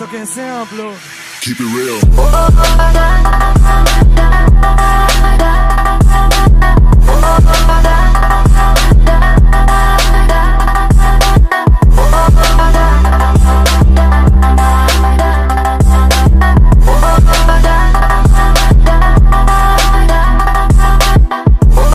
fucking simple. Keep it real.